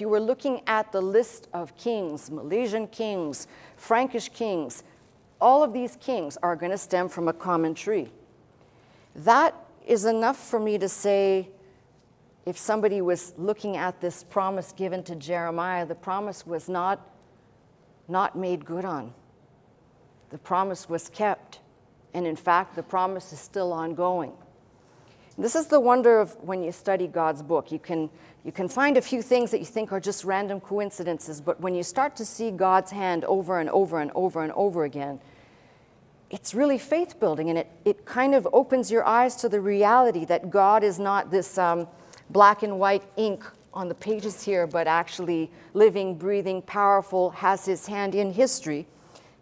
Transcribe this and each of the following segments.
if you were looking at the list of kings, Milesian kings, Frankish kings, all of these kings are going to stem from a common tree. That is enough for me to say if somebody was looking at this promise given to Jeremiah, the promise was not, not made good on. The promise was kept. And in fact, the promise is still ongoing. This is the wonder of when you study God's book. You can, you can find a few things that you think are just random coincidences, but when you start to see God's hand over and over and over and over again, it's really faith building and it, it kind of opens your eyes to the reality that God is not this um, black and white ink on the pages here, but actually living, breathing, powerful, has his hand in history,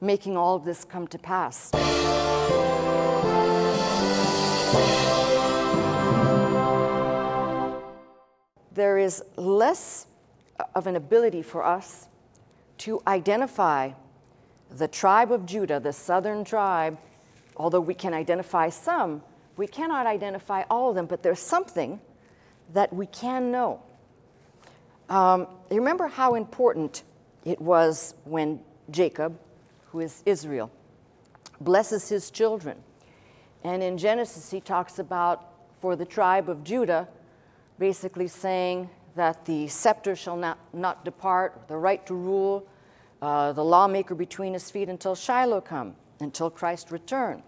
making all of this come to pass. There is less of an ability for us to identify the tribe of Judah, the southern tribe, although we can identify some, we cannot identify all of them, but there's something that we can know. Um, you remember how important it was when Jacob, who is Israel, blesses his children. And in Genesis, he talks about for the tribe of Judah, basically saying that the scepter shall not, not depart, the right to rule, uh, the lawmaker between his feet until Shiloh come, until Christ return.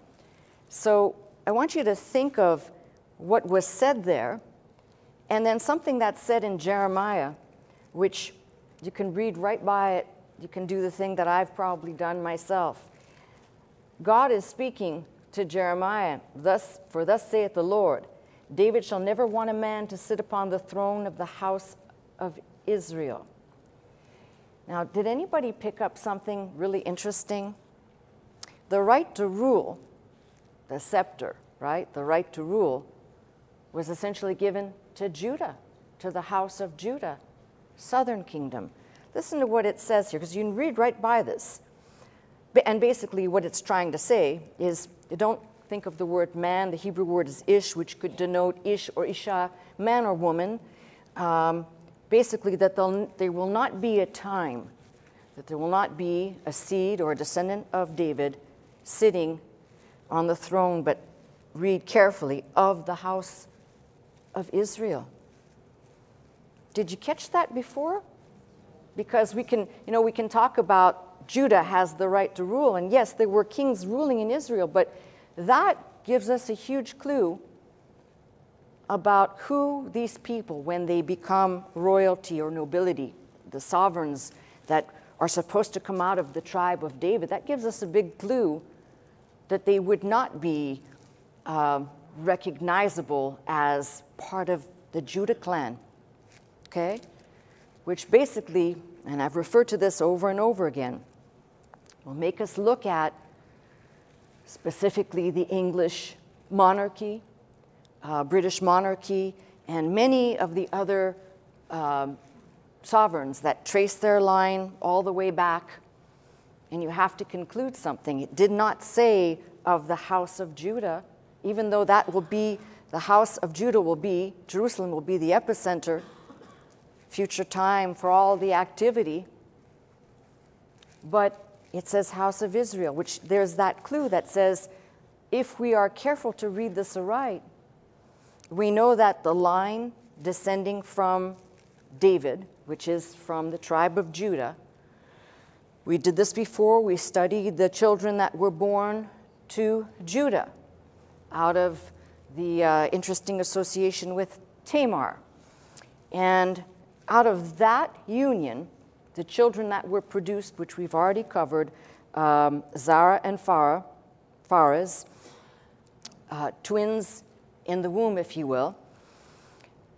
So I want you to think of what was said there, and then something that's said in Jeremiah, which you can read right by it. You can do the thing that I've probably done myself. God is speaking to Jeremiah, thus, for thus saith the Lord, David shall never want a man to sit upon the throne of the house of Israel. Now, did anybody pick up something really interesting? The right to rule, the scepter, right? The right to rule was essentially given to Judah, to the house of Judah, southern kingdom. Listen to what it says here, because you can read right by this. And basically, what it's trying to say is don't think of the word man. The Hebrew word is ish, which could denote ish or isha, man or woman. Um, basically that there will not be a time, that there will not be a seed or a descendant of David sitting on the throne, but read carefully, of the house of Israel. Did you catch that before? Because we can, you know, we can talk about Judah has the right to rule, and yes, there were kings ruling in Israel, but that gives us a huge clue about who these people, when they become royalty or nobility, the sovereigns that are supposed to come out of the tribe of David, that gives us a big clue that they would not be uh, recognizable as part of the Judah clan. Okay? Which basically, and I've referred to this over and over again, will make us look at specifically the English monarchy, uh, British monarchy, and many of the other um, sovereigns that trace their line all the way back. And you have to conclude something. It did not say of the house of Judah, even though that will be, the house of Judah will be, Jerusalem will be the epicenter, future time for all the activity. But it says house of Israel, which there's that clue that says, if we are careful to read this aright, we know that the line descending from David, which is from the tribe of Judah, we did this before. We studied the children that were born to Judah out of the uh, interesting association with Tamar. And out of that union, the children that were produced, which we've already covered, um, Zara and Farah, Pharez, uh, twins in the womb, if you will.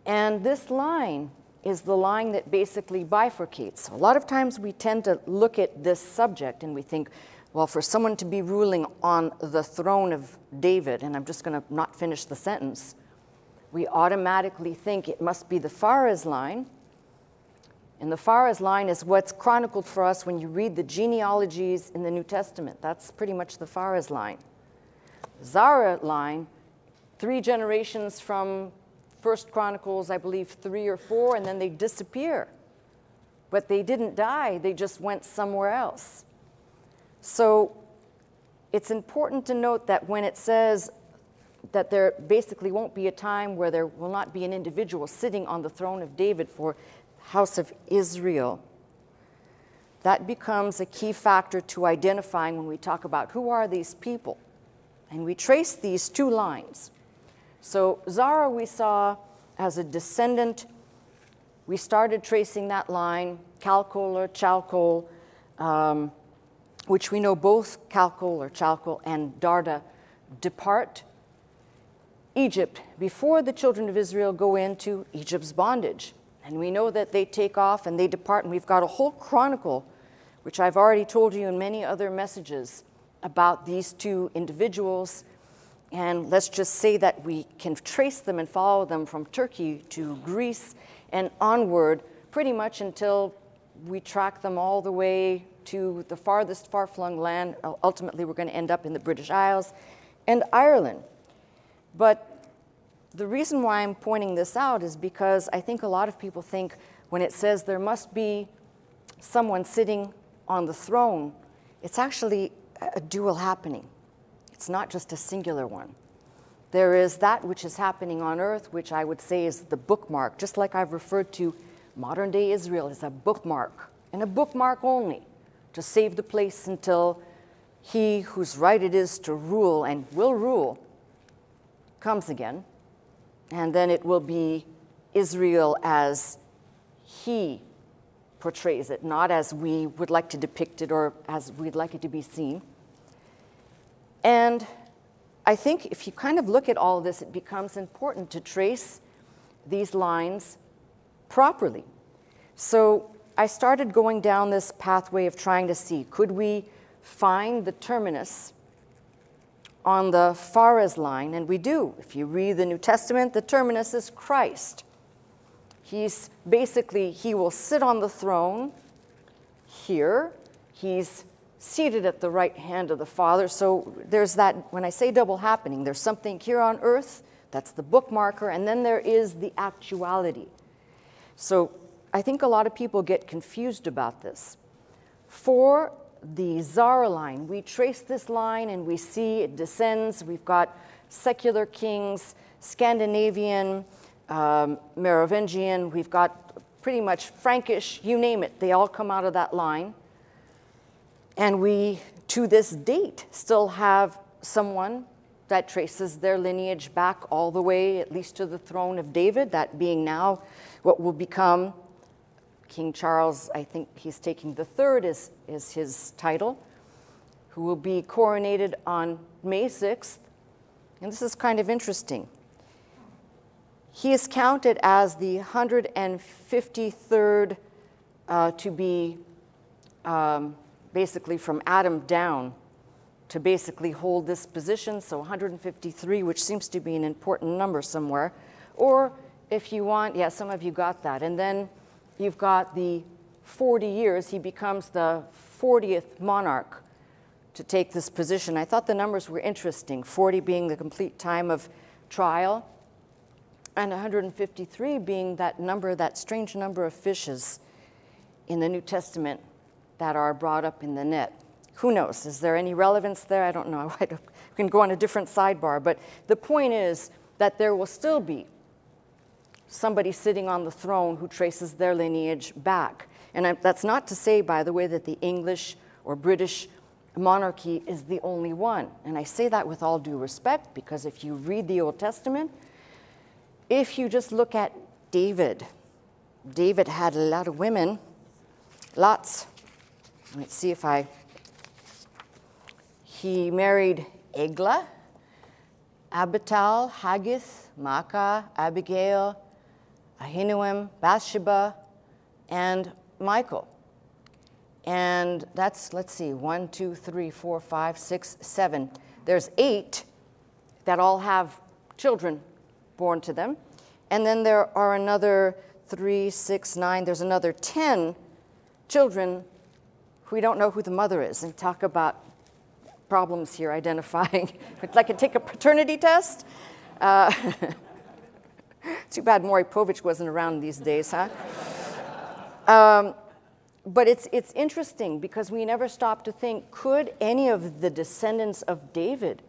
And this line is the line that basically bifurcates. A lot of times we tend to look at this subject and we think, well, for someone to be ruling on the throne of David, and I'm just going to not finish the sentence, we automatically think it must be the Pharez line. And the Pharez line is what's chronicled for us when you read the genealogies in the New Testament. That's pretty much the Pharez line. Zara line three generations from First Chronicles, I believe, three or four, and then they disappear. but they didn't die, they just went somewhere else. So it's important to note that when it says that there basically won't be a time where there will not be an individual sitting on the throne of David for house of Israel. That becomes a key factor to identifying when we talk about who are these people. And we trace these two lines. So Zara we saw as a descendant. We started tracing that line, Calcol or Chalcol, um, which we know both Calcol or Chalcol and Darda depart Egypt before the children of Israel go into Egypt's bondage. And we know that they take off and they depart, and we've got a whole chronicle, which I've already told you in many other messages about these two individuals. And let's just say that we can trace them and follow them from Turkey to Greece and onward pretty much until we track them all the way to the farthest far flung land. Ultimately, we're going to end up in the British Isles and Ireland. But the reason why I'm pointing this out is because I think a lot of people think when it says there must be someone sitting on the throne, it's actually a dual happening. It's not just a singular one. There is that which is happening on earth, which I would say is the bookmark, just like I've referred to modern day Israel as a bookmark, and a bookmark only, to save the place until he whose right it is to rule and will rule comes again. And then it will be Israel as he portrays it, not as we would like to depict it or as we'd like it to be seen. And I think if you kind of look at all this, it becomes important to trace these lines properly. So I started going down this pathway of trying to see could we find the terminus on the Phares line, and we do. If you read the New Testament, the terminus is Christ. He's basically, he will sit on the throne here. He's seated at the right hand of the Father. So there's that, when I say double happening, there's something here on earth, that's the bookmarker, and then there is the actuality. So I think a lot of people get confused about this. For the Zara line. We trace this line and we see it descends. We've got secular kings, Scandinavian, um, Merovingian. We've got pretty much Frankish, you name it. They all come out of that line. And we, to this date, still have someone that traces their lineage back all the way, at least to the throne of David, that being now what will become King Charles, I think he's taking the third is, is his title, who will be coronated on May 6th. And this is kind of interesting. He is counted as the 153rd uh, to be um, basically from Adam down to basically hold this position. So 153, which seems to be an important number somewhere. Or if you want, yeah, some of you got that. And then you've got the 40 years, he becomes the 40th monarch to take this position. I thought the numbers were interesting 40 being the complete time of trial, and 153 being that number, that strange number of fishes in the New Testament that are brought up in the net. Who knows? Is there any relevance there? I don't know. we can go on a different sidebar. But the point is that there will still be somebody sitting on the throne who traces their lineage back. And I, that's not to say, by the way, that the English or British monarchy is the only one. And I say that with all due respect because if you read the Old Testament, if you just look at David, David had a lot of women, lots. Let's see if I. He married Eglah, Abital, Haggith, Maacah, Abigail, Ahinoam, Bathsheba, and Michal. And that's, let's see, one, two, three, four, five, six, seven. There's eight that all have children born to them. And then there are another three, six, nine, there's another 10 children who we don't know who the mother is. And talk about problems here identifying. like to take a paternity test. Uh, Too bad Maury Povich wasn't around these days, huh? Um, but it's, it's interesting because we never stop to think could any of the descendants of David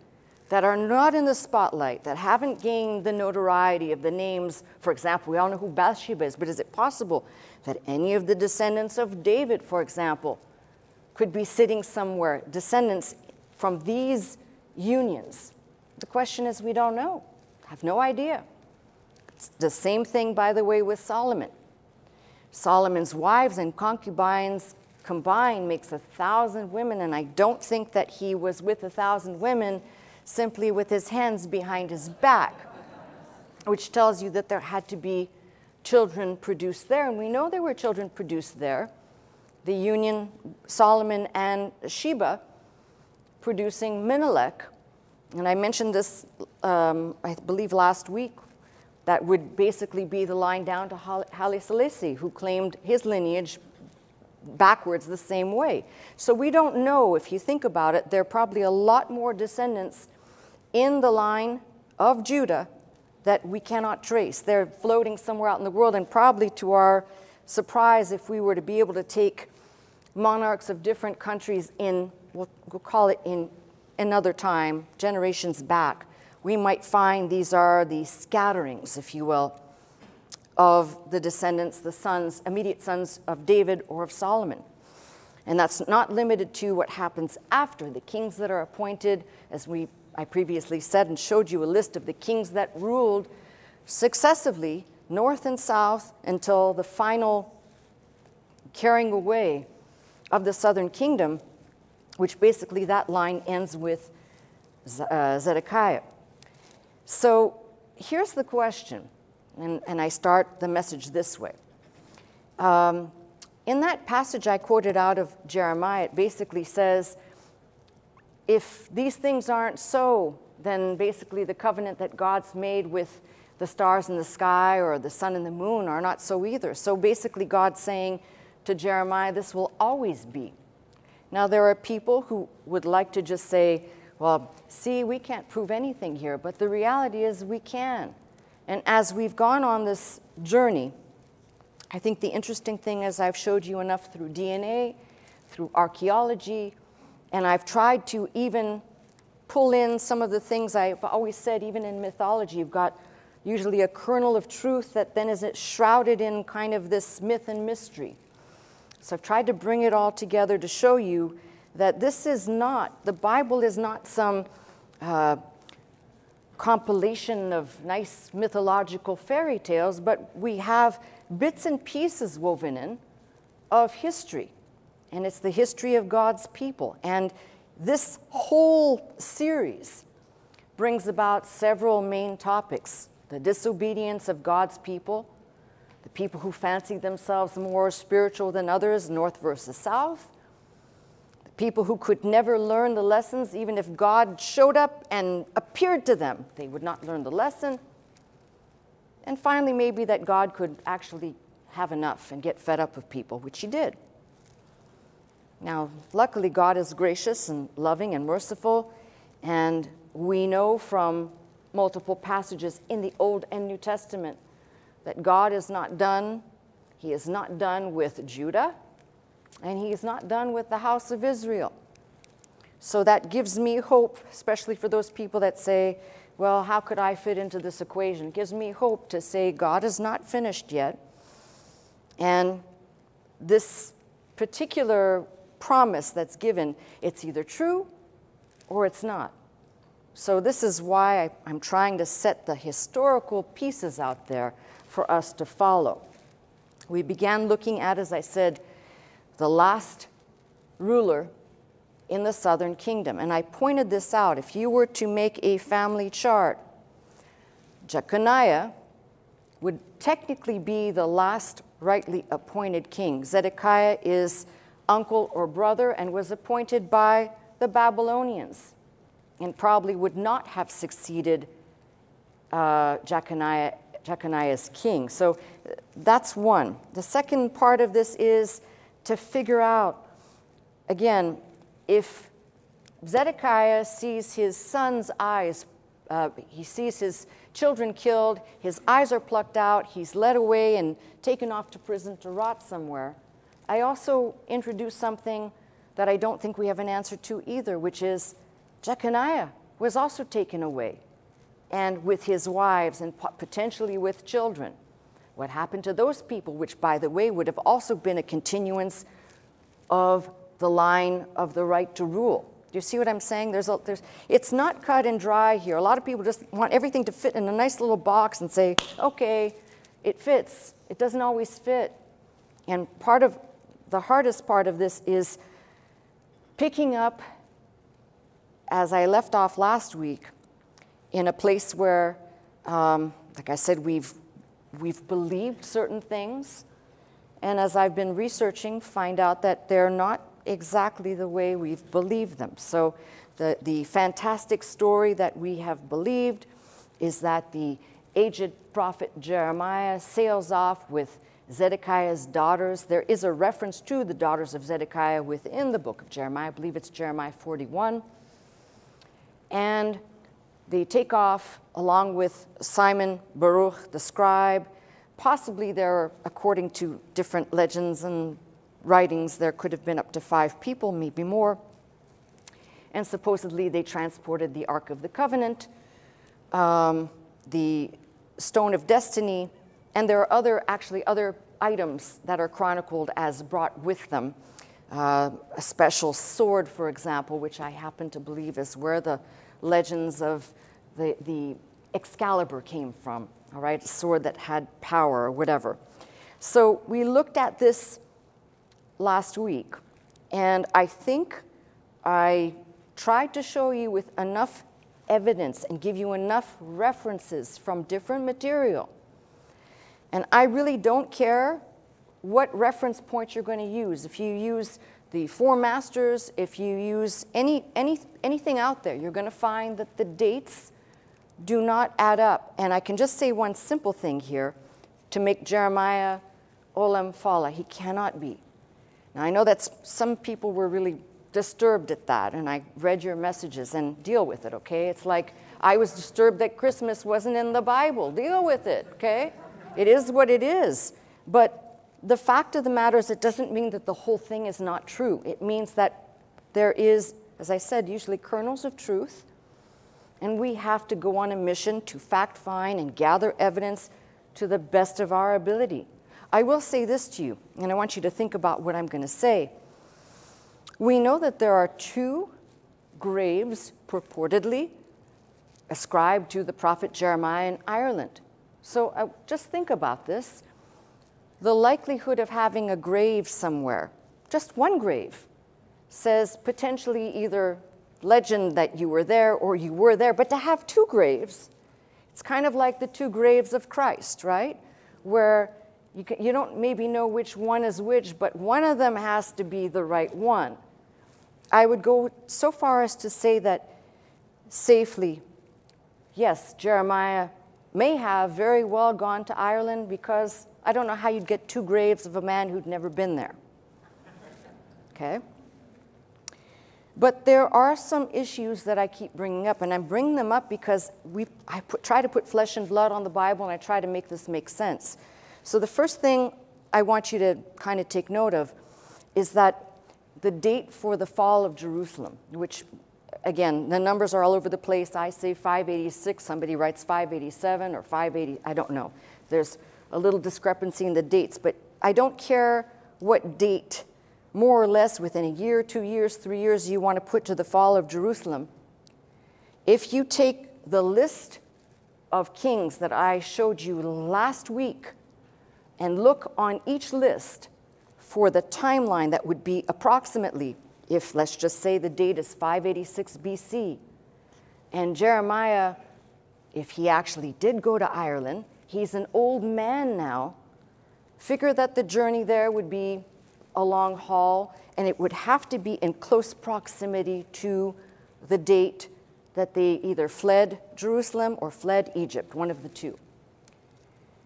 that are not in the spotlight, that haven't gained the notoriety of the names, for example, we all know who Bathsheba is, but is it possible that any of the descendants of David, for example, could be sitting somewhere, descendants from these unions? The question is, we don't know, have no idea. It's the same thing, by the way, with Solomon. Solomon's wives and concubines combined makes a thousand women, and I don't think that he was with a thousand women simply with his hands behind his back, which tells you that there had to be children produced there. And we know there were children produced there. The union, Solomon and Sheba, producing Menelik. And I mentioned this, um, I believe, last week that would basically be the line down to Haile Selassie, who claimed his lineage backwards the same way. So we don't know, if you think about it, there are probably a lot more descendants in the line of Judah that we cannot trace. They're floating somewhere out in the world, and probably to our surprise, if we were to be able to take monarchs of different countries in, we'll, we'll call it in another time, generations back, we might find these are the scatterings, if you will, of the descendants, the sons, immediate sons of David or of Solomon. And that's not limited to what happens after the kings that are appointed, as we I previously said and showed you a list of the kings that ruled successively north and south until the final carrying away of the southern kingdom, which basically that line ends with uh, Zedekiah. So here's the question, and, and I start the message this way. Um, in that passage I quoted out of Jeremiah, it basically says, if these things aren't so, then basically the covenant that God's made with the stars in the sky or the sun and the moon are not so either. So basically, God's saying to Jeremiah, this will always be. Now, there are people who would like to just say, well, see, we can't prove anything here, but the reality is we can. And as we've gone on this journey, I think the interesting thing is I've showed you enough through DNA, through archaeology, and I've tried to even pull in some of the things I've always said, even in mythology, you've got usually a kernel of truth that then is shrouded in kind of this myth and mystery. So I've tried to bring it all together to show you that this is not, the Bible is not some uh, compilation of nice mythological fairy tales, but we have bits and pieces woven in of history and it's the history of God's people. And this whole series brings about several main topics the disobedience of God's people, the people who fancy themselves more spiritual than others, north versus south, people who could never learn the lessons, even if God showed up and appeared to them, they would not learn the lesson. And finally, maybe that God could actually have enough and get fed up with people, which he did. Now, luckily, God is gracious and loving and merciful, and we know from multiple passages in the Old and New Testament that God is not done. He is not done with Judah, and He is not done with the house of Israel. So that gives me hope, especially for those people that say, well, how could I fit into this equation? It gives me hope to say God is not finished yet. And this particular promise that's given, it's either true or it's not. So, this is why I, am trying to set the historical pieces out there for us to follow. We began looking at, as I said, the last ruler in the southern kingdom. And I pointed this out. If you were to make a family chart, Jeconiah would technically be the last rightly appointed king. Zedekiah is uncle or brother and was appointed by the Babylonians and probably would not have succeeded uh, Jeconiah, king. So that's one. The second part of this is to figure out, again, if Zedekiah sees his son's eyes, uh, he sees his children killed, his eyes are plucked out, he's led away and taken off to prison to rot somewhere I also introduce something that I don't think we have an answer to either, which is Jeconiah was also taken away, and with his wives and potentially with children. What happened to those people, which, by the way, would have also been a continuance of the line of the right to rule? Do you see what I'm saying? There's a, there's, it's not cut and dry here. A lot of people just want everything to fit in a nice little box and say, okay, it fits. It doesn't always fit. And part of the hardest part of this is picking up, as I left off last week, in a place where, um, like I said, we've, we've believed certain things. And as I've been researching, find out that they're not exactly the way we've believed them. So the, the fantastic story that we have believed is that the aged prophet Jeremiah sails off with Zedekiah's daughters. There is a reference to the daughters of Zedekiah within the book of Jeremiah. I believe it's Jeremiah 41. And they take off along with Simon Baruch, the scribe. Possibly there, according to different legends and writings, there could have been up to five people, maybe more. And supposedly they transported the Ark of the Covenant, um, the Stone of Destiny, and there are other, actually, other items that are chronicled as brought with them. Uh, a special sword, for example, which I happen to believe is where the legends of the, the Excalibur came from, all right, a sword that had power or whatever. So we looked at this last week. And I think I tried to show you with enough evidence and give you enough references from different material. And I really don't care what reference point you're going to use. If you use the Four Masters, if you use any, any, anything out there, you're going to find that the dates do not add up. And I can just say one simple thing here to make Jeremiah Ollam Fodla. He cannot be. Now, I know that some people were really disturbed at that, and I read your messages and deal with it, okay? It's like I was disturbed that Christmas wasn't in the Bible. Deal with it, okay? It is what it is. But the fact of the matter is, it doesn't mean that the whole thing is not true. It means that there is, as I said, usually kernels of truth, and we have to go on a mission to fact find and gather evidence to the best of our ability. I will say this to you, and I want you to think about what I'm going to say. We know that there are two graves purportedly ascribed to the prophet Jeremiah in Ireland. So uh, just think about this. The likelihood of having a grave somewhere, just one grave, says potentially either legend that you were there or you were there, but to have two graves, it's kind of like the two graves of Christ, right? Where you, can, you don't maybe know which one is which, but one of them has to be the right one. I would go so far as to say that safely, yes, Jeremiah may have very well gone to Ireland because I don't know how you'd get two graves of a man who'd never been there. Okay? But there are some issues that I keep bringing up, and I'm bringing them up because we, I put, try to put flesh and blood on the Bible, and I try to make this make sense. So the first thing I want you to kind of take note of is that the date for the fall of Jerusalem, which again, the numbers are all over the place. I say 586, somebody writes 587 or 580, I don't know. There's a little discrepancy in the dates, but I don't care what date, more or less within a year, two years, three years, you want to put to the fall of Jerusalem. If you take the list of kings that I showed you last week, and look on each list for the timeline that would be approximately, if let's just say the date is 586 BC, and Jeremiah, if he actually did go to Ireland, he's an old man now. Figure that the journey there would be a long haul, and it would have to be in close proximity to the date that they either fled Jerusalem or fled Egypt, one of the two.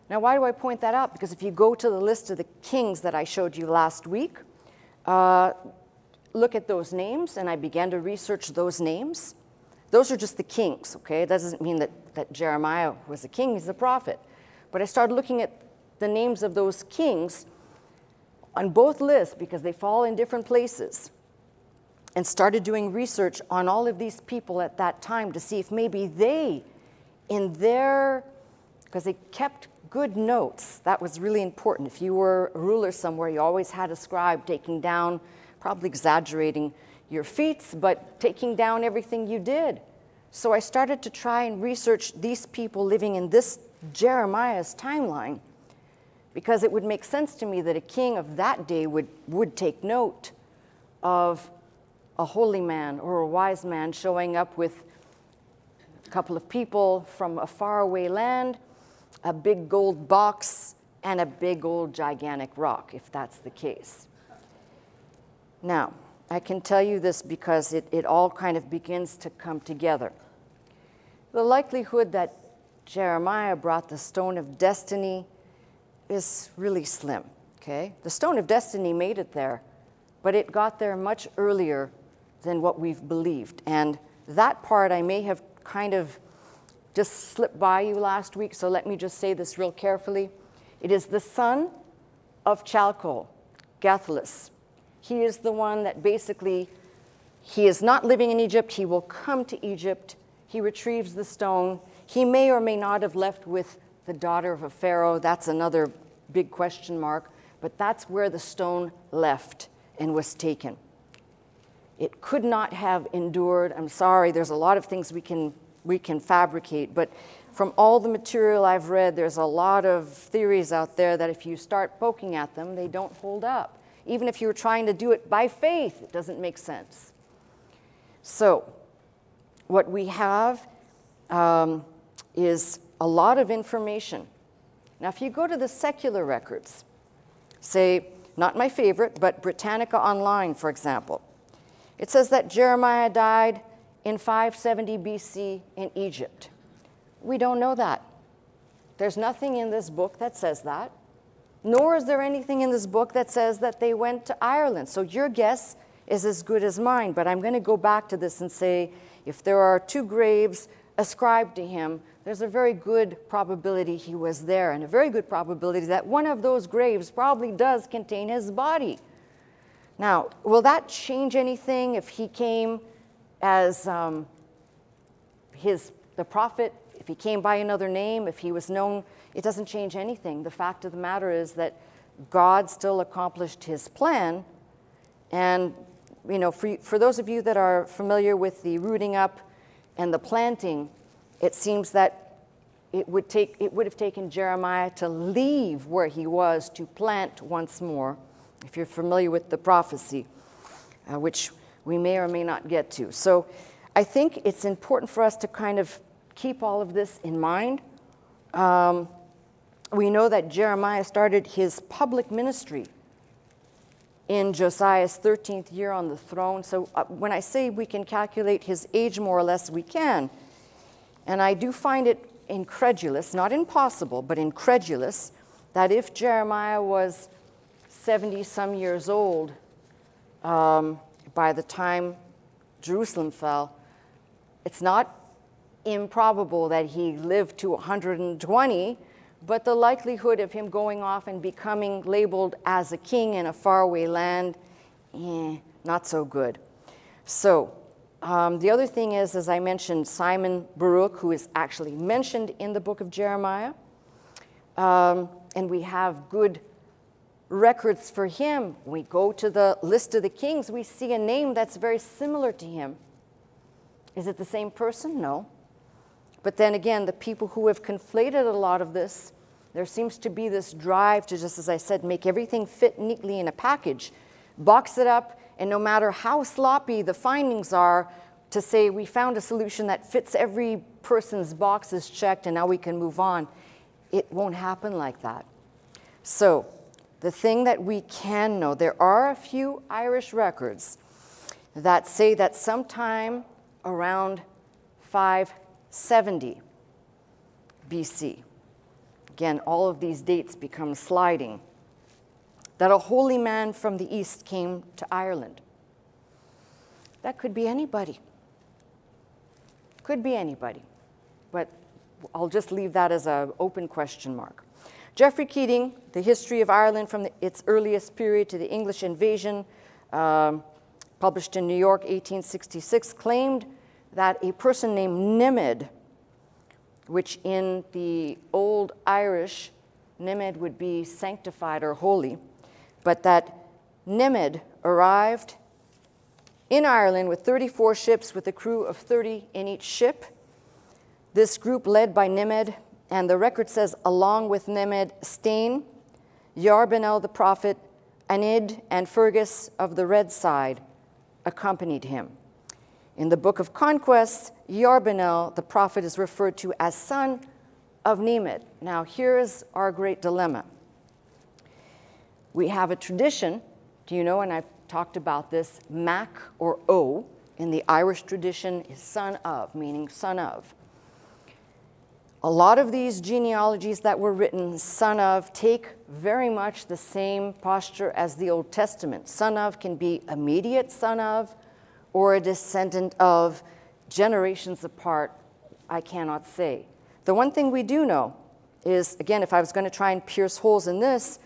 Now, why do I point that out? Because if you go to the list of the kings that I showed you last week, uh, look at those names, and I began to research those names. Those are just the kings, okay? That doesn't mean that, that Jeremiah was a king, he's a prophet. But I started looking at the names of those kings on both lists because they fall in different places and started doing research on all of these people at that time to see if maybe they, in their, because they kept good notes. That was really important. If you were a ruler somewhere, you always had a scribe taking down, probably exaggerating your feats, but taking down everything you did. So I started to try and research these people living in this Jeremiah's timeline because it would make sense to me that a king of that day would, would take note of a holy man or a wise man showing up with a couple of people from a faraway land, a big gold box, and a big old gigantic rock, if that's the case. Now, I can tell you this because it, it all kind of begins to come together. The likelihood that Jeremiah brought the stone of destiny is really slim, okay? The stone of destiny made it there, but it got there much earlier than what we've believed. And that part I may have kind of just slipped by you last week, so let me just say this real carefully. It is the son of Chalcol, Gathelus. He is the one that basically, he is not living in Egypt. He will come to Egypt. He retrieves the stone. He may or may not have left with the daughter of a pharaoh. That's another big question mark. But that's where the stone left and was taken. It could not have endured. I'm sorry, there's a lot of things we can, we can fabricate, but from all the material I've read, there's a lot of theories out there that if you start poking at them, they don't hold up. Even if you're trying to do it by faith, it doesn't make sense. So, what we have um, is a lot of information. Now, if you go to the secular records, say, not my favorite, but Britannica Online, for example, it says that Jeremiah died in 570 BC in Egypt. We don't know that. There's nothing in this book that says that, nor is there anything in this book that says that they went to Ireland. So your guess is as good as mine. But I'm going to go back to this and say if there are two graves ascribed to him, there's a very good probability he was there, and a very good probability that one of those graves probably does contain his body. Now, will that change anything if he came as um, his, the prophet, if he came by another name, if he was known? It doesn't change anything. The fact of the matter is that God still accomplished his plan. And, you know, for, for those of you that are familiar with the rooting up and the planting, it seems that it would, take, it would have taken Jeremiah to leave where he was to plant once more if you're familiar with the prophecy, uh, which we may or may not get to. So I think it's important for us to kind of keep all of this in mind. Um, we know that Jeremiah started his public ministry in Josiah's 13th year on the throne. So uh, when I say we can calculate his age more or less, we can. And I do find it incredulous, not impossible, but incredulous, that if Jeremiah was 70 some years old um, by the time Jerusalem fell. It's not improbable that he lived to 120, but the likelihood of him going off and becoming labeled as a king in a faraway land, eh, not so good. So, um, the other thing is, as I mentioned, Simon Baruch, who is actually mentioned in the book of Jeremiah, um, and we have good records for him. We go to the list of the kings, we see a name that's very similar to him. Is it the same person? No. But then again, the people who have conflated a lot of this, there seems to be this drive to, just as I said, make everything fit neatly in a package, box it up, and no matter how sloppy the findings are, to say we found a solution that fits every person's boxes checked and now we can move on. It won't happen like that. So, the thing that we can know, there are a few Irish records that say that sometime around 570 BC, again, all of these dates become sliding, that a holy man from the east came to Ireland. That could be anybody. Could be anybody. But I'll just leave that as an open question mark. Geoffrey Keating, The History of Ireland from the, its earliest period to the English invasion, um, published in New York, 1866, claimed that a person named Nimed, which in the Old Irish, Nimed would be sanctified or holy, but that Nimed arrived in Ireland with 34 ships with a crew of 30 in each ship. This group led by Nimed, and the record says along with Nimed, Stain, Yarbanel the prophet, Anid, and Fergus of the Red Side accompanied him. In the Book of Conquests, Yarbanel the prophet is referred to as son of Nimed. Now, here's our great dilemma. We have a tradition, do you know, and I've talked about this, Mac or O in the Irish tradition is son of, meaning son of. A lot of these genealogies that were written, son of, take very much the same posture as the Old Testament. Son of can be immediate son of or a descendant of generations apart, I cannot say. The one thing we do know is, again, if I was going to try and pierce holes in this,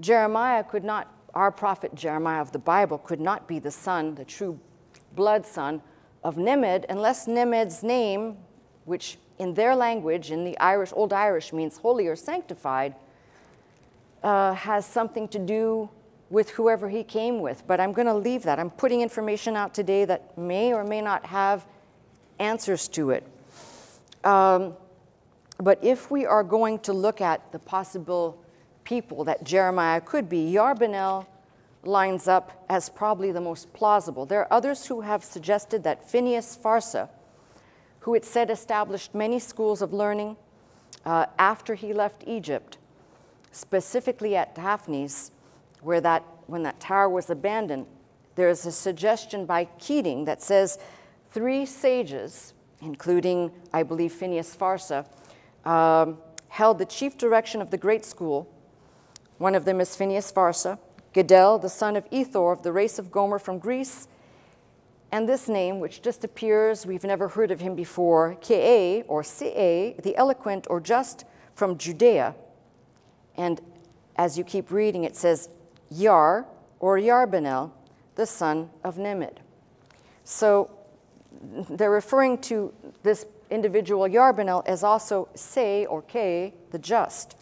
Jeremiah could not our prophet Jeremiah of the Bible could not be the son, the true blood son of Nimed, unless Nimed's name, which in their language, in the Irish, Old Irish, means holy or sanctified, uh, has something to do with whoever he came with. But I'm going to leave that. I'm putting information out today that may or may not have answers to it. Um, but if we are going to look at the possible people that Jeremiah could be, Yarbanel lines up as probably the most plausible. There are others who have suggested that Phineas Farsa, who it said established many schools of learning uh, after he left Egypt, specifically at Daphnis, where that, when that tower was abandoned, there's a suggestion by Keating that says three sages, including, I believe, Phineas Farsa, um, held the chief direction of the great school one of them is Phineas Farsa, Gedel, the son of Ethor of the race of Gomer from Greece, and this name, which just appears, we've never heard of him before, Ka or Ca, the eloquent or just from Judea. And as you keep reading, it says Yar or Yarbanel, the son of Nimed. So they're referring to this individual Yarbanel as also Se or K, the just.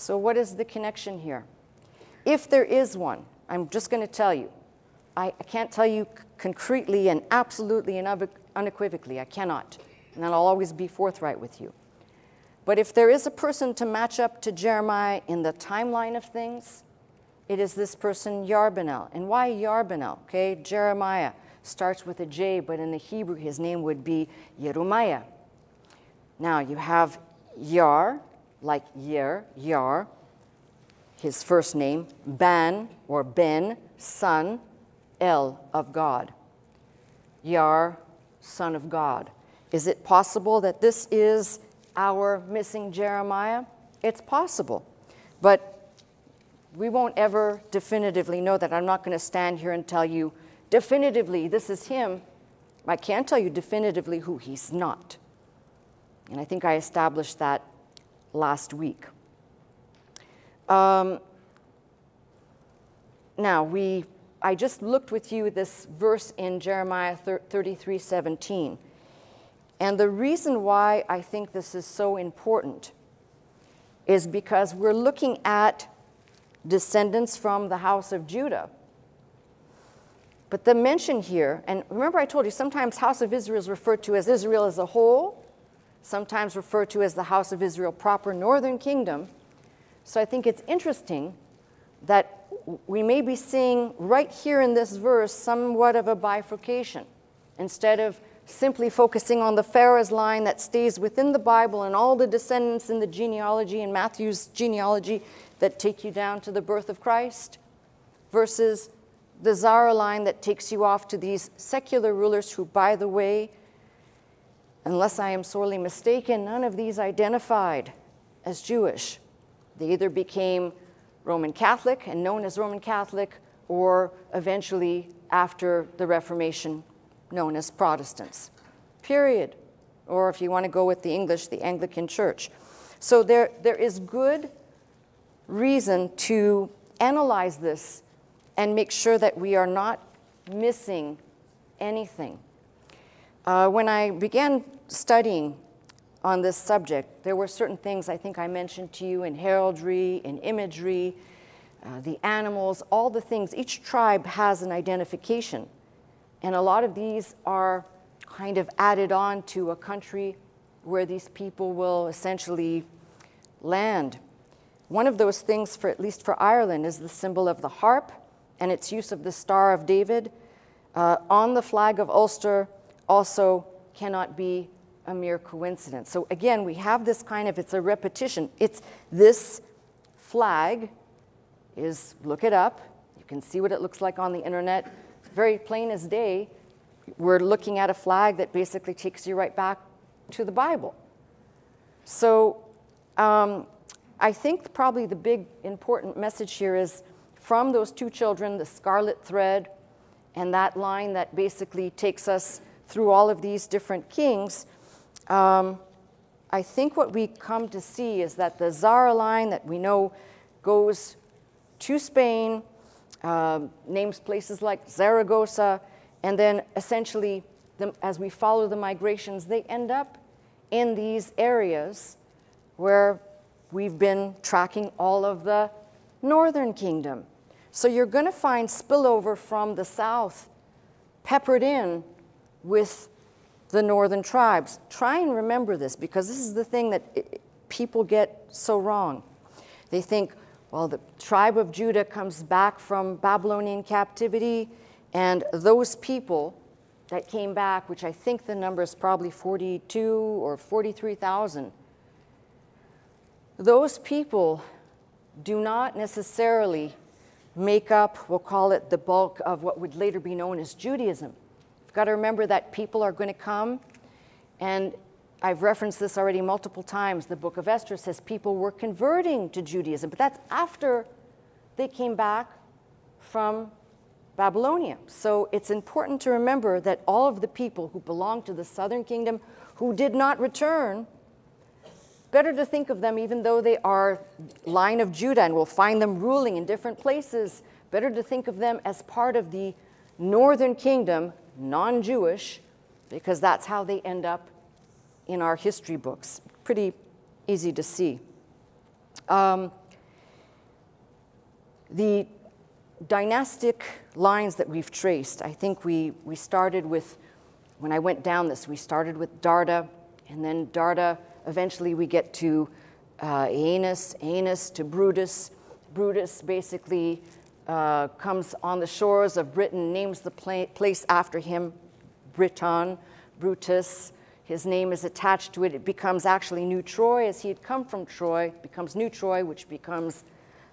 So, what is the connection here? If there is one, I'm just going to tell you. I, I can't tell you concretely and absolutely and unequivocally. I cannot. And I'll always be forthright with you. But if there is a person to match up to Jeremiah in the timeline of things, it is this person, Yarbanel. And why Yarbanel? Okay, Jeremiah starts with a J, but in the Hebrew, his name would be Yerumiah. Now you have Yar, like Yer, Yar, his first name, Ban or Ben, son, El of God. Yar, son of God. Is it possible that this is our missing Jeremiah? It's possible. But we won't ever definitively know that. I'm not going to stand here and tell you definitively this is him. I can't tell you definitively who he's not. And I think I established that last week. Um, now, we, I just looked with you this verse in Jeremiah 33 17. And the reason why I think this is so important is because we're looking at descendants from the house of Judah. But the mention here, and remember I told you sometimes house of Israel is referred to as Israel as a whole, sometimes referred to as the House of Israel proper, northern kingdom. So I think it's interesting that we may be seeing right here in this verse somewhat of a bifurcation. Instead of simply focusing on the Pharez line that stays within the Bible and all the descendants in the genealogy in Matthew's genealogy that take you down to the birth of Christ, versus the Zara line that takes you off to these secular rulers who, by the way, Unless I am sorely mistaken, none of these identified as Jewish. They either became Roman Catholic and known as Roman Catholic, or eventually, after the Reformation, known as Protestants. Period. Or if you want to go with the English, the Anglican Church. So there, there is good reason to analyze this and make sure that we are not missing anything. Uh, when I began studying on this subject, there were certain things I think I mentioned to you in heraldry, in imagery, uh, the animals, all the things. Each tribe has an identification. And a lot of these are kind of added on to a country where these people will essentially land. One of those things, for at least for Ireland, is the symbol of the harp and its use of the Star of David. Uh, on the flag of Ulster also cannot be a mere coincidence. So again, we have this kind of, it's a repetition. It's this flag is, look it up. You can see what it looks like on the internet. Very plain as day. We're looking at a flag that basically takes you right back to the Bible. So um, I think probably the big important message here is from those two children, the scarlet thread, and that line that basically takes us through all of these different kings, um, I think what we come to see is that the Zara line that we know goes to Spain, uh, names places like Zaragoza, and then essentially, the, as we follow the migrations, they end up in these areas where we've been tracking all of the northern kingdom. So you're going to find spillover from the south peppered in with the northern tribes. Try and remember this because this is the thing that it, people get so wrong. They think, well, the tribe of Judah comes back from Babylonian captivity, and those people that came back, which I think the number is probably 42 or 43,000, those people do not necessarily make up, we'll call it the bulk of what would later be known as Judaism. You've got to remember that people are going to come, and I've referenced this already multiple times. The book of Esther says people were converting to Judaism, but that's after they came back from Babylonia. So it's important to remember that all of the people who belonged to the southern kingdom who did not return, better to think of them even though they are line of Judah and we'll find them ruling in different places, better to think of them as part of the northern kingdom non Jewish, because that's how they end up in our history books. Pretty easy to see. Um, the dynastic lines that we've traced, I think we, we started with, when I went down this, we started with Darda, and then Darda, eventually we get to uh, Aeneas, Aeneas to Brutus. Brutus basically uh, comes on the shores of Britain, names the place after him, Briton, Brutus. His name is attached to it. It becomes actually New Troy, as he had come from Troy, becomes New Troy, which becomes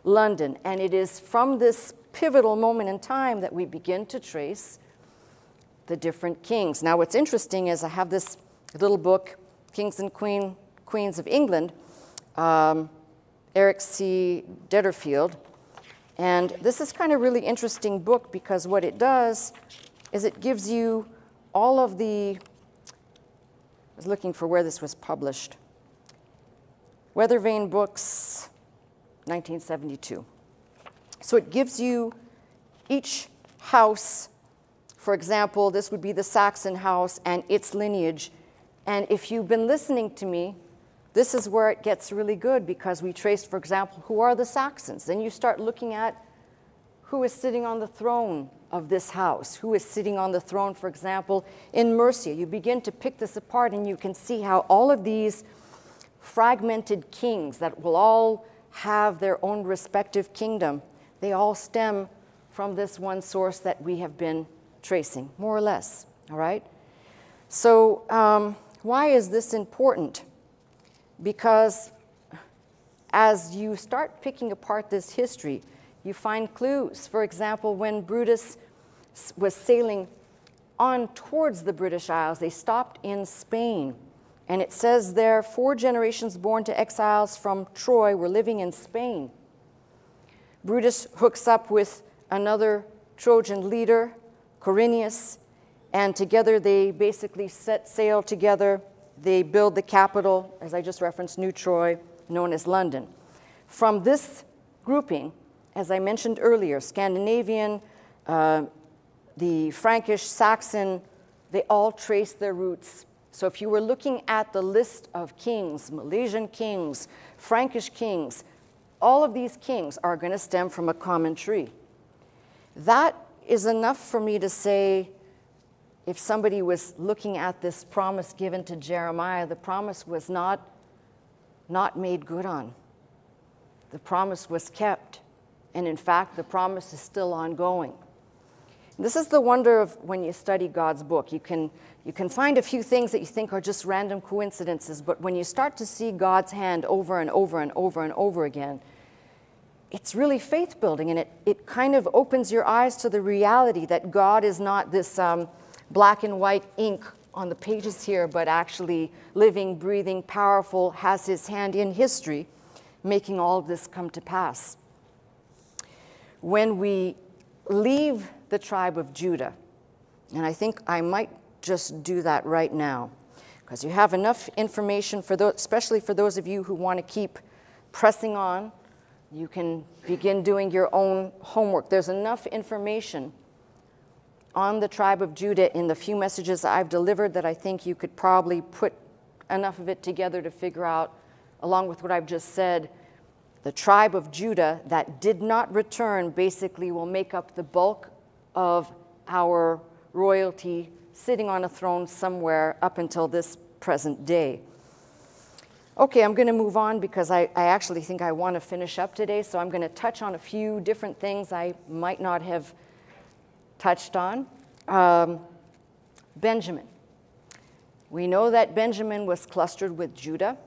London. And it is from this pivotal moment in time that we begin to trace the different kings. Now, what's interesting is I have this little book, Kings and Queen, Queens of England, um, Eric C. Delderfield, and this is kind of really interesting book because what it does is it gives you all of the, I was looking for where this was published. Weathervane Books, 1972. So it gives you each house, for example, this would be the Saxon house and its lineage. And if you've been listening to me, this is where it gets really good because we traced, for example, who are the Saxons. Then you start looking at who is sitting on the throne of this house, who is sitting on the throne, for example, in Mercia. You begin to pick this apart and you can see how all of these fragmented kings that will all have their own respective kingdom, they all stem from this one source that we have been tracing, more or less, all right? So um, why is this important? Because as you start picking apart this history, you find clues. For example, when Brutus was sailing on towards the British Isles, they stopped in Spain. And it says there, four generations born to exiles from Troy were living in Spain. Brutus hooks up with another Trojan leader, Corineus, and together they basically set sail together they build the capital, as I just referenced, New Troy, known as London. From this grouping, as I mentioned earlier, Scandinavian, uh, the Frankish, Saxon, they all trace their roots. So if you were looking at the list of kings, Milesian kings, Frankish kings, all of these kings are going to stem from a common tree. That is enough for me to say if somebody was looking at this promise given to Jeremiah, the promise was not, not made good on. The promise was kept. And in fact, the promise is still ongoing. This is the wonder of when you study God's book. You can, you can find a few things that you think are just random coincidences, but when you start to see God's hand over and over and over and over again, it's really faith building and it, it kind of opens your eyes to the reality that God is not this um, black and white ink on the pages here, but actually living, breathing, powerful, has his hand in history, making all of this come to pass. When we leave the tribe of Judah, and I think I might just do that right now, because you have enough information for those, especially for those of you who want to keep pressing on you can begin doing your own homework. There's enough information on the tribe of Judah in the few messages I've delivered that I think you could probably put enough of it together to figure out, along with what I've just said, the tribe of Judah that did not return basically will make up the bulk of our royalty sitting on a throne somewhere up until this present day. Okay, I'm going to move on because I, I actually think I want to finish up today, so I'm going to touch on a few different things I might not have touched on. Um, Benjamin. We know that Benjamin was clustered with Judah,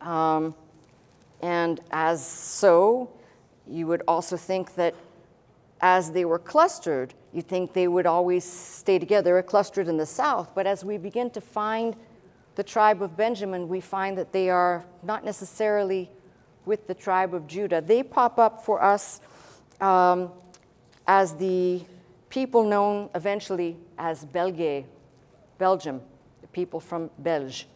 um, and as so, you would also think that as they were clustered, you think they would always stay together. Clustered in the south, but as we begin to find the tribe of Benjamin, we find that they are not necessarily with the tribe of Judah. They pop up for us um, as the people known eventually as Belgae, Belgium, the people from Belge.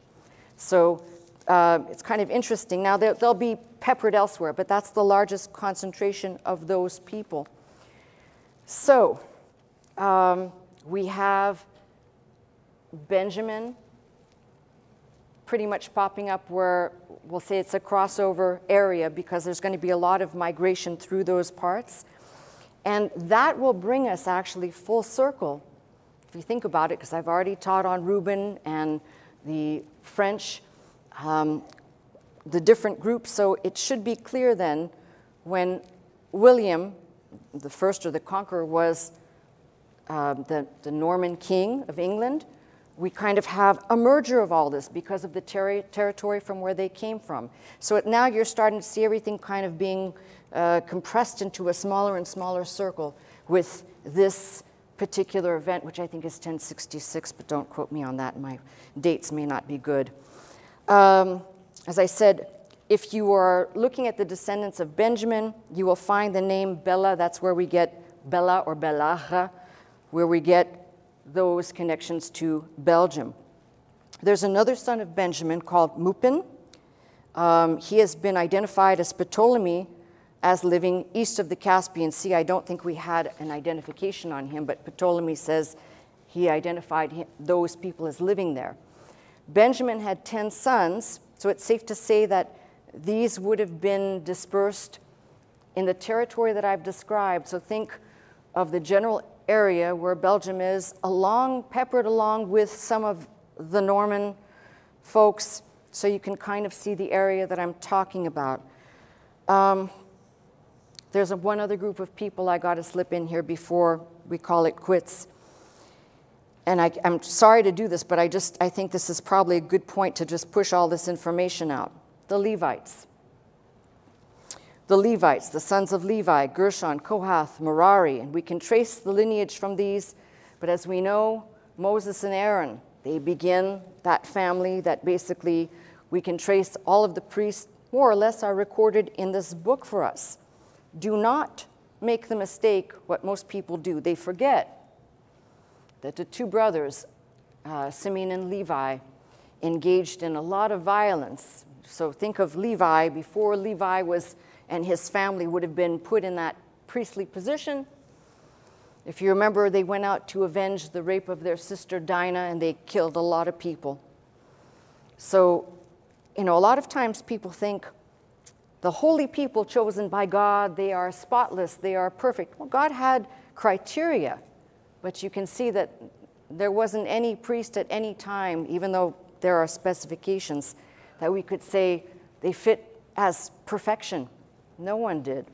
So uh, it's kind of interesting. Now, they'll be peppered elsewhere, but that's the largest concentration of those people. So um, we have Benjamin pretty much popping up where we'll say it's a crossover area because there's going to be a lot of migration through those parts. And that will bring us actually full circle, if you think about it, because I've already taught on Reuben and the French, um, the different groups. So it should be clear then when William, the first or the conqueror, was uh, the, the Norman king of England, we kind of have a merger of all this because of the ter territory from where they came from. So now you're starting to see everything kind of being uh, compressed into a smaller and smaller circle with this particular event, which I think is 1066, but don't quote me on that. My dates may not be good. Um, as I said, if you are looking at the descendants of Benjamin, you will find the name Bela. That's where we get Bela or Belacha, where we get those connections to Belgium. There's another son of Benjamin called Muppim. Um, he has been identified as Ptolemy as living east of the Caspian Sea. I don't think we had an identification on him, but Ptolemy says he identified him, those people as living there. Benjamin had 10 sons, so it's safe to say that these would have been dispersed in the territory that I've described. So think of the general area where Belgium is, along, peppered along with some of the Norman folks, so you can kind of see the area that I'm talking about. Um, there's a, one other group of people I got to slip in here before we call it quits. And I, I'm sorry to do this, but I just I think this is probably a good point to just push all this information out. The Levites the Levites, the sons of Levi, Gershon, Kohath, Merari, and we can trace the lineage from these. But as we know, Moses and Aaron, they begin that family that basically we can trace all of the priests more or less are recorded in this book for us. Do not make the mistake what most people do. They forget that the two brothers, uh, Simeon and Levi, engaged in a lot of violence. So think of Levi before Levi was and his family would have been put in that priestly position. If you remember, they went out to avenge the rape of their sister Dinah and they killed a lot of people. So, you know, a lot of times people think the holy people chosen by God, they are spotless, they are perfect. Well, God had criteria, but you can see that there wasn't any priest at any time, even though there are specifications, that we could say they fit as perfection. No one did.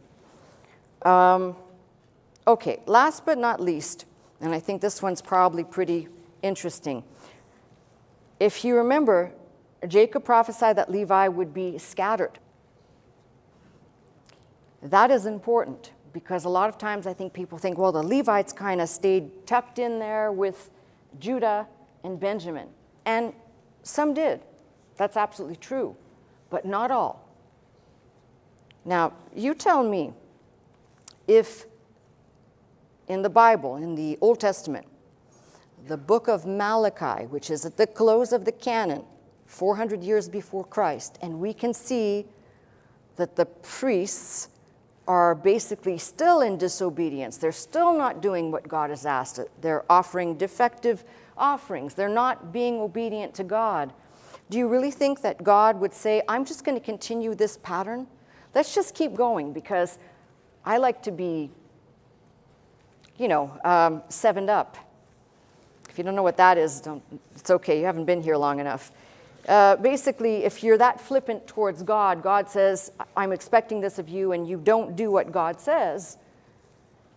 Um, okay, last but not least, and I think this one's probably pretty interesting. If you remember, Jacob prophesied that Levi would be scattered. That is important because a lot of times I think people think, well, the Levites kind of stayed tucked in there with Judah and Benjamin. And some did. That's absolutely true, but not all. Now, you tell me if in the Bible, in the Old Testament, the book of Malachi, which is at the close of the canon, 400 years before Christ, and we can see that the priests are basically still in disobedience. They're still not doing what God has asked. They're offering defective offerings. They're not being obedient to God. Do you really think that God would say, I'm just going to continue this pattern? Let's just keep going because I like to be, you know, um, sevened up. If you don't know what that is, it's okay, you haven't been here long enough. Uh, basically, if you're that flippant towards God, God says, I'm expecting this of you, and you don't do what God says.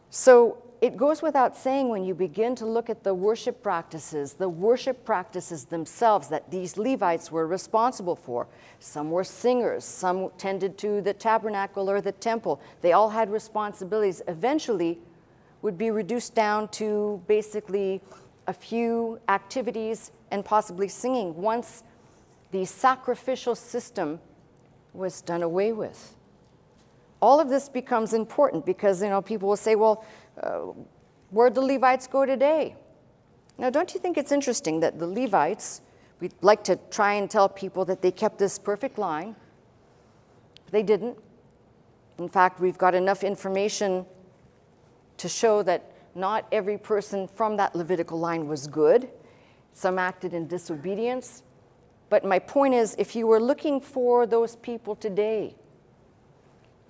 So it goes without saying when you begin to look at the worship practices, the worship practices themselves that these Levites were responsible for. Some were singers, some tended to the tabernacle or the temple. They all had responsibilities. Eventually, would be reduced down to basically a few activities and possibly singing once the sacrificial system was done away with. All of this becomes important because you know people will say, "Well, uh, where'd the Levites go today?" Now, don't you think it's interesting that the Levites? We'd like to try and tell people that they kept this perfect line. They didn't. In fact, we've got enough information to show that not every person from that Levitical line was good. Some acted in disobedience, but my point is, if you were looking for those people today,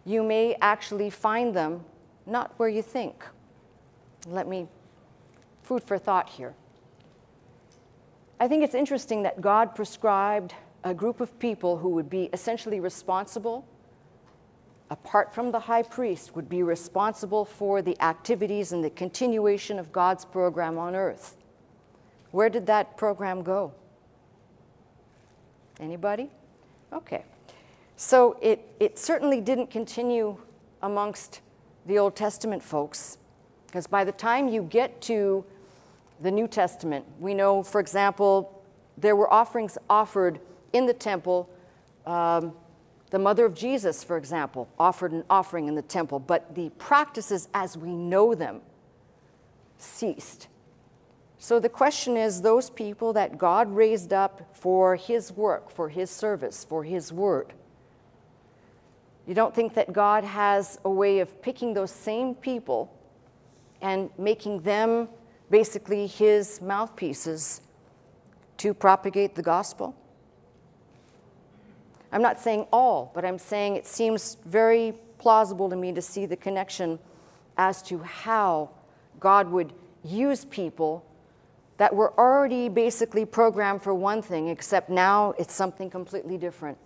you may actually find them not where you think. Let me, food for thought here. I think it's interesting that God prescribed a group of people who would be essentially responsible, apart from the high priest, would be responsible for the activities and the continuation of God's program on earth. Where did that program go? Anybody? Okay. So it, it certainly didn't continue amongst the Old Testament folks, because by the time you get to the New Testament, we know, for example, there were offerings offered in the temple. Um, the mother of Jesus, for example, offered an offering in the temple, but the practices as we know them ceased. So the question is those people that God raised up for his work, for his service, for his word. You don't think that God has a way of picking those same people and making them basically his mouthpieces to propagate the gospel? I'm not saying all, but I'm saying it seems very plausible to me to see the connection as to how God would use people that were already basically programmed for one thing, except now it's something completely different.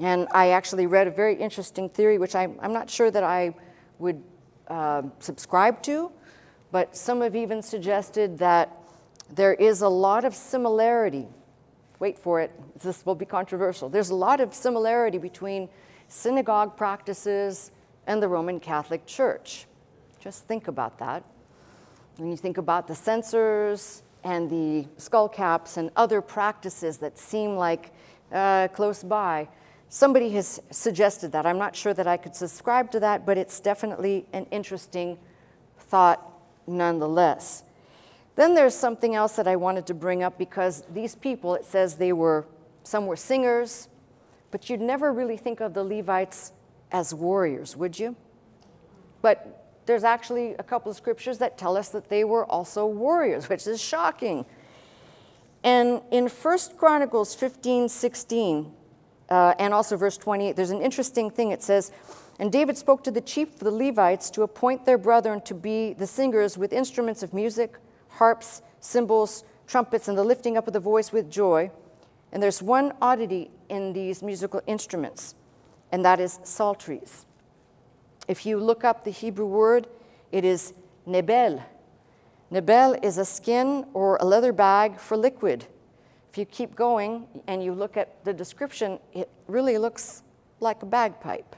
And I actually read a very interesting theory, which I, am not sure that I would uh, subscribe to, but some have even suggested that there is a lot of similarity. Wait for it, this will be controversial. There's a lot of similarity between synagogue practices and the Roman Catholic Church. Just think about that. When you think about the censers, and the skull caps and other practices that seem like uh, close by. Somebody has suggested that. I'm not sure that I could subscribe to that, but it's definitely an interesting thought nonetheless. Then there's something else that I wanted to bring up because these people, it says they were, some were singers, but you'd never really think of the Levites as warriors, would you? But there's actually a couple of scriptures that tell us that they were also warriors, which is shocking. And in 1 Chronicles 15 16, uh, and also verse 28, there's an interesting thing. It says, And David spoke to the chief of the Levites to appoint their brethren to be the singers with instruments of music, harps, cymbals, trumpets, and the lifting up of the voice with joy. And there's one oddity in these musical instruments, and that is psalteries. If you look up the Hebrew word, it is nebel. Nebel is a skin or a leather bag for liquid. If you keep going and you look at the description, it really looks like a bagpipe.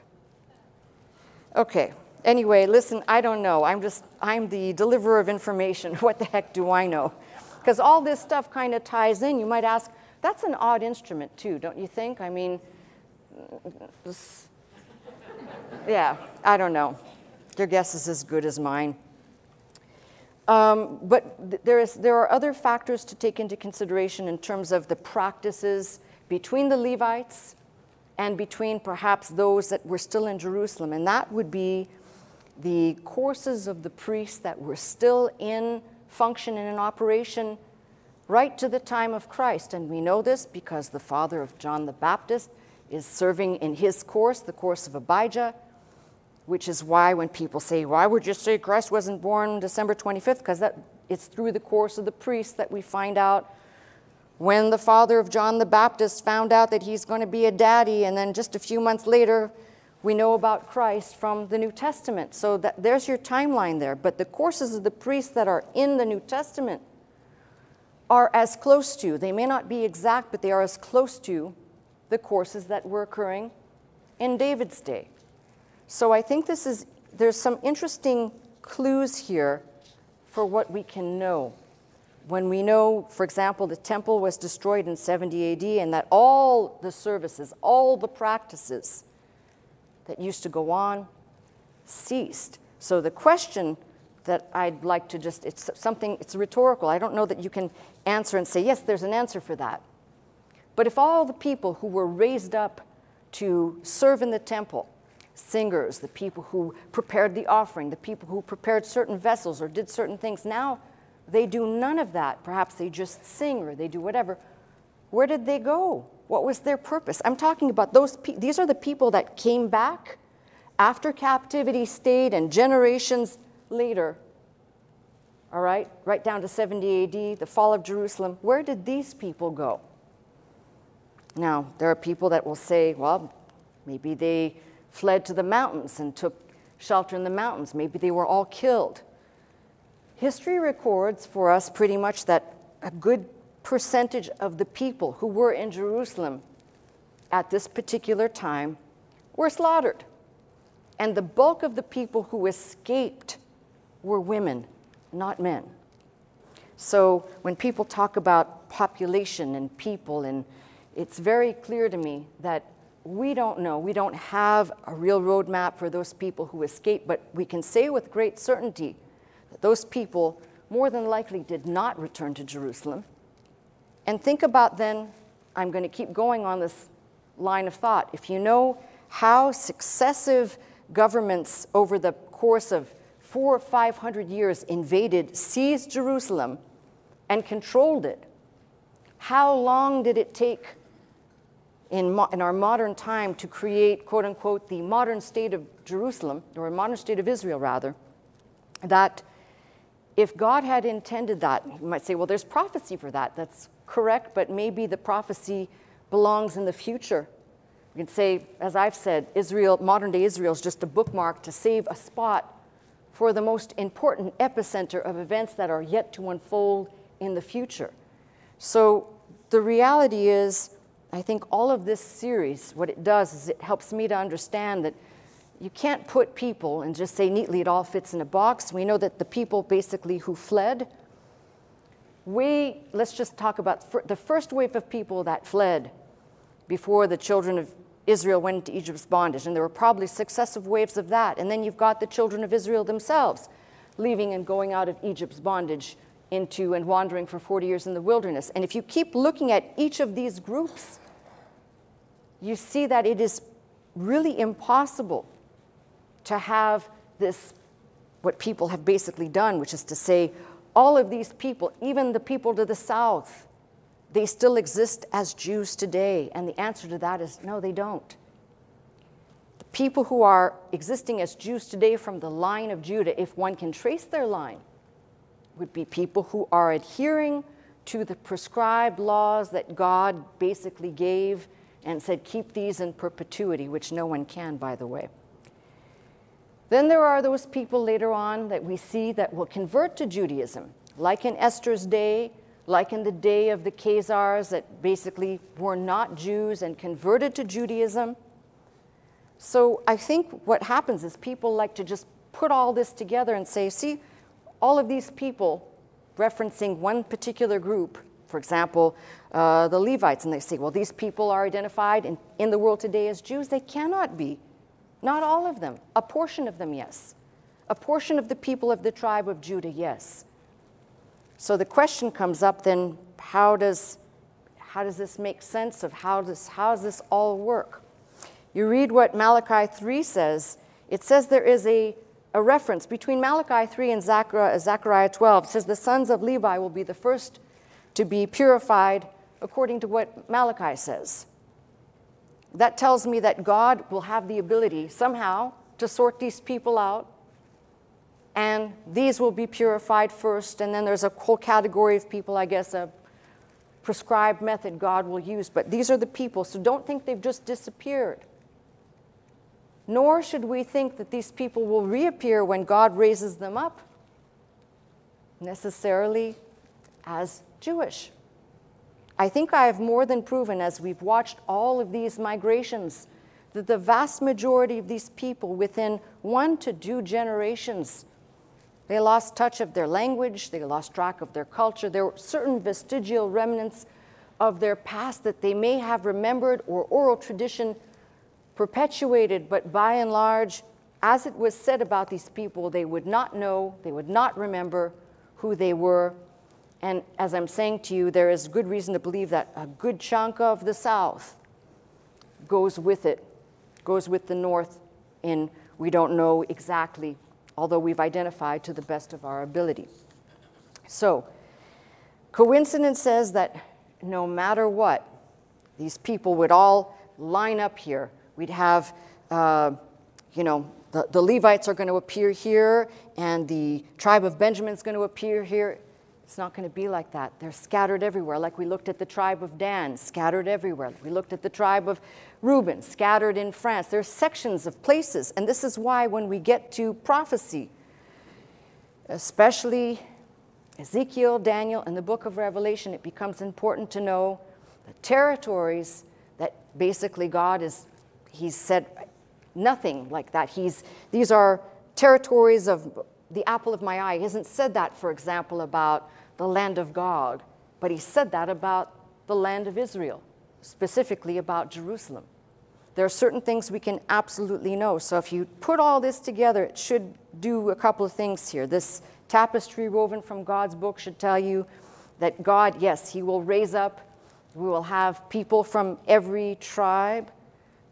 Okay, anyway, listen, I don't know. I'm just, I'm the deliverer of information. What the heck do I know? Because all this stuff kind of ties in. You might ask, that's an odd instrument too, don't you think? I mean, yeah, I don't know. Your guess is as good as mine. Um, but th- there, is, there are other factors to take into consideration in terms of the practices between the Levites and between perhaps those that were still in Jerusalem. And that would be the courses of the priests that were still in function and in operation right to the time of Christ. And we know this because the father of John the Baptist is serving in his course, the course of Abijah, which is why when people say, why would you say Christ wasn't born December 25th? Because that it's through the course of the priests that we find out when the father of John the Baptist found out that he's going to be a daddy, and then just a few months later, we know about Christ from the New Testament. So that, there's your timeline there. But the courses of the priests that are in the New Testament are as close to, they may not be exact, but they are as close to the courses that were occurring in David's day. So I think this is, there's some interesting clues here for what we can know. When we know, for example, the temple was destroyed in 70 AD and that all the services, all the practices that used to go on ceased. So the question that I'd like to just, it's something, it's rhetorical. I don't know that you can answer and say, yes, there's an answer for that. But if all the people who were raised up to serve in the temple, singers, the people who prepared the offering, the people who prepared certain vessels or did certain things. Now they do none of that. Perhaps they just sing or they do whatever. Where did they go? What was their purpose? I'm talking about those these are the people that came back after captivity stayed and generations later. All right, right down to 70 AD, the fall of Jerusalem. Where did these people go? Now, there are people that will say, well, maybe they fled to the mountains and took shelter in the mountains. Maybe they were all killed. History records for us pretty much that a good percentage of the people who were in Jerusalem at this particular time were slaughtered. And the bulk of the people who escaped were women, not men. So when people talk about population and people, and it's very clear to me that we don't know. We don't have a real roadmap for those people who escaped, but we can say with great certainty that those people more than likely did not return to Jerusalem. And think about then, I'm going to keep going on this line of thought. If you know how successive governments over the course of four or five hundred years invaded, seized Jerusalem, and controlled it, how long did it take in, in our modern time to create, quote unquote, the modern state of Jerusalem, or a modern state of Israel, rather, that if God had intended that, you might say, well, there's prophecy for that. That's correct, but maybe the prophecy belongs in the future. You can say, as I've said, Israel, modern day Israel is just a bookmark to save a spot for the most important epicenter of events that are yet to unfold in the future. So the reality is, I think all of this series, what it does is it helps me to understand that you can't put people and just say neatly it all fits in a box. We know that the people basically who fled, we, let's just talk about the first wave of people that fled before the children of Israel went into Egypt's bondage. And there were probably successive waves of that. And then you've got the children of Israel themselves leaving and going out of Egypt's bondage into and wandering for 40 years in the wilderness. And if you keep looking at each of these groups, you see that it is really impossible to have this, what people have basically done, which is to say, all of these people, even the people to the south, they still exist as Jews today. And the answer to that is no, they don't. The people who are existing as Jews today from the line of Judah, if one can trace their line, would be people who are adhering to the prescribed laws that God basically gave and said, keep these in perpetuity, which no one can, by the way. Then there are those people later on that we see that will convert to Judaism, like in Esther's day, like in the day of the Khazars that basically were not Jews and converted to Judaism. So I think what happens is people like to just put all this together and say, see, all of these people referencing one particular group, for example, uh, the Levites, and they say, well, these people are identified in, in the world today as Jews. They cannot be. Not all of them. A portion of them, yes. A portion of the people of the tribe of Judah, yes. So the question comes up then how does, how does this make sense of how does, how does this all work? You read what Malachi 3 says. It says there is a, a reference between Malachi 3 and Zechariah, Zechariah 12. It says the sons of Levi will be the first to be purified according to what Malachi says. That tells me that God will have the ability somehow to sort these people out, and these will be purified first, and then there's a whole category of people, I guess, a prescribed method God will use. But these are the people, so don't think they've just disappeared. Nor should we think that these people will reappear when God raises them up necessarily as Jewish. I think I have more than proven as we've watched all of these migrations that the vast majority of these people within one to two generations they lost touch of their language, they lost track of their culture. There were certain vestigial remnants of their past that they may have remembered or oral tradition perpetuated, but by and large, as it was said about these people, they would not know, they would not remember who they were, and as I'm saying to you, there is good reason to believe that a good chunk of the South goes with it, goes with the North in we don't know exactly, although we've identified to the best of our ability. So, coincidence says that no matter what, these people would all line up here. We'd have, uh, you know, the, the Levites are going to appear here, and the tribe of Benjamin is going to appear here. It's not going to be like that. They're scattered everywhere, like we looked at the tribe of Dan, scattered everywhere. We looked at the tribe of Reuben, scattered in France. There are sections of places, and this is why when we get to prophecy, especially Ezekiel, Daniel, and the book of Revelation, it becomes important to know the territories that basically God is, He's said nothing like that. He's, these are territories of the apple of my eye. He hasn't said that, for example, about the land of God, but he said that about the land of Israel, specifically about Jerusalem. There are certain things we can absolutely know. So if you put all this together, it should do a couple of things here. This tapestry woven from God's book should tell you that God, yes, He will raise up, we will have people from every tribe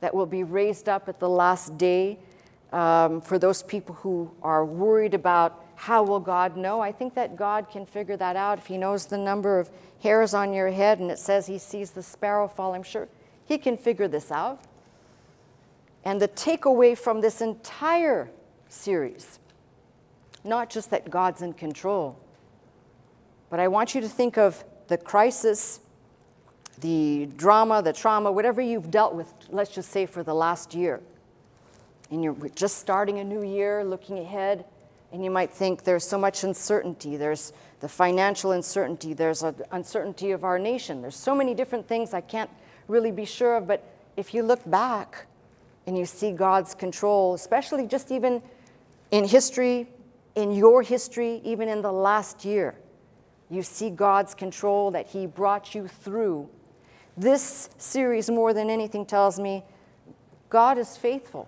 that will be raised up at the last day. Um, for those people who are worried about how will God know? I think that God can figure that out. If He knows the number of hairs on your head and it says He sees the sparrow fall, I'm sure He can figure this out. And the takeaway from this entire series, not just that God's in control, but I want you to think of the crisis, the drama, the trauma, whatever you've dealt with, let's just say for the last year. And you're just starting a new year, looking ahead and you might think there's so much uncertainty. There's the financial uncertainty, there's an uncertainty of our nation. There's so many different things I can't really be sure of. But if you look back and you see God's control, especially just even in history, in your history, even in the last year, you see God's control that He brought you through. This series, more than anything, tells me God is faithful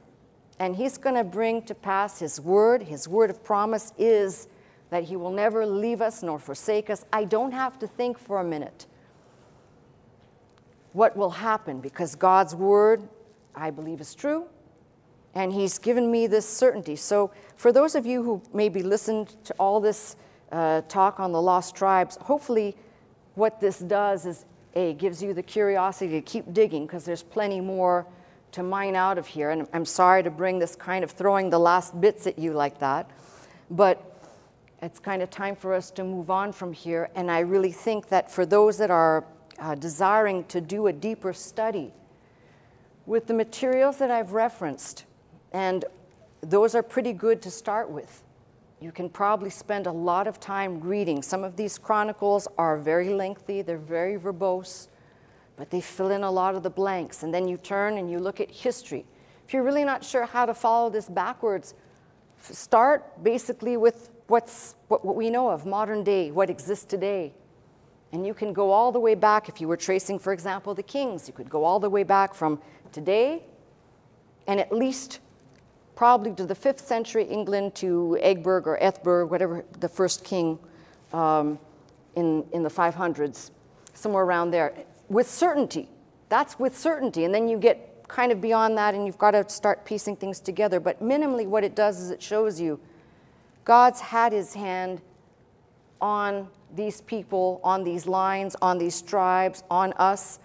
and he's going to bring to pass his word. His word of promise is that he will never leave us nor forsake us. I don't have to think for a minute what will happen because God's word I believe is true, and He's given me this certainty. So, for those of you who maybe listened to all this uh, talk on the lost tribes, hopefully, what this does is A, gives you the curiosity to keep digging because there's plenty more to mine out of here. And I'm sorry to bring this kind of throwing the last bits at you like that, but it's kind of time for us to move on from here. And I really think that for those that are uh, desiring to do a deeper study with the materials that I've referenced, and those are pretty good to start with. You can probably spend a lot of time reading. Some of these chronicles are very lengthy, they're very verbose, but they fill in a lot of the blanks. And then you turn and you look at history. If you're really not sure how to follow this backwards, start basically with what's, what, what we know of modern day, what exists today. And you can go all the way back, if you were tracing, for example, the kings, you could go all the way back from today and at least probably to the 5th century England to Egbert or Ethberg, whatever the first king um, in, in the 500s, somewhere around there, with certainty. That's with certainty. And then you get kind of beyond that and you've got to start piecing things together. But minimally, what it does is it shows you God's had his hand on these people, on these lines, on these tribes, on us.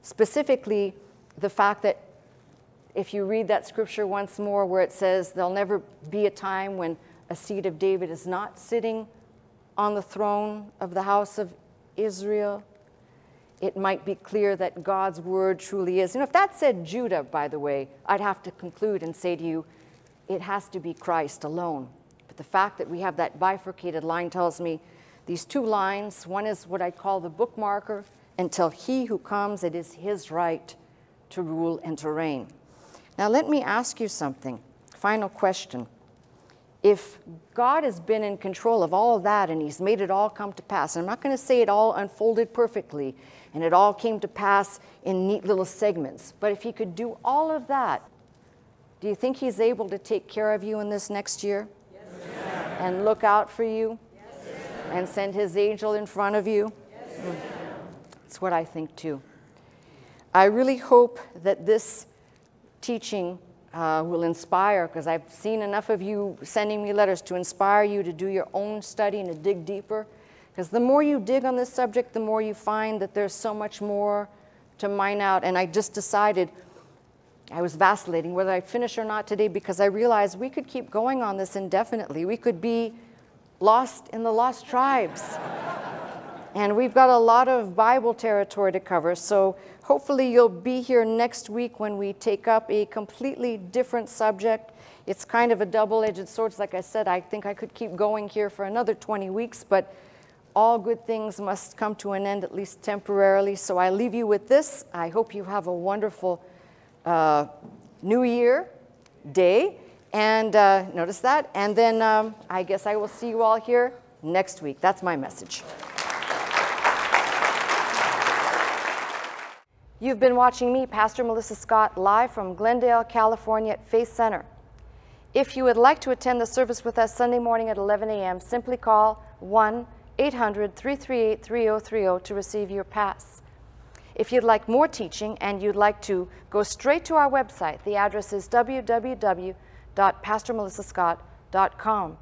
Specifically, the fact that if you read that scripture once more where it says there'll never be a time when a seed of David is not sitting on the throne of the house of Israel, it might be clear that God's word truly is. You know, if that said Judah, by the way, I'd have to conclude and say to you, it has to be Christ alone. But the fact that we have that bifurcated line tells me these two lines one is what I call the bookmarker until he who comes, it is his right to rule and to reign. Now, let me ask you something. Final question. If God has been in control of all of that and He's made it all come to pass, and I'm not going to say it all unfolded perfectly and it all came to pass in neat little segments, but if He could do all of that, do you think He's able to take care of you in this next year? Yes, and look out for you? Yes, and send His angel in front of you? Yes, That's what I think too. I really hope that this teaching uh, will inspire, because I've seen enough of you sending me letters to inspire you to do your own study and to dig deeper. Because the more you dig on this subject, the more you find that there's so much more to mine out. And I just decided, I was vacillating whether I'd finish or not today because I realized we could keep going on this indefinitely. We could be lost in the lost tribes. and we've got a lot of Bible territory to cover. So Hopefully you'll be here next week when we take up a completely different subject. It's kind of a double-edged sword. Like I said, I think I could keep going here for another 20 weeks, but all good things must come to an end, at least temporarily. So I leave you with this. I hope you have a wonderful uh, New Year day. And uh, notice that. And then um, I guess I will see you all here next week. That's my message. You've been watching me, Pastor Melissa Scott, live from Glendale, California at Faith Center. If you would like to attend the service with us Sunday morning at 11 a.m., simply call 1 800 338 3030 to receive your pass. If you'd like more teaching and you'd like to go straight to our website, the address is www.pastormelissascott.com.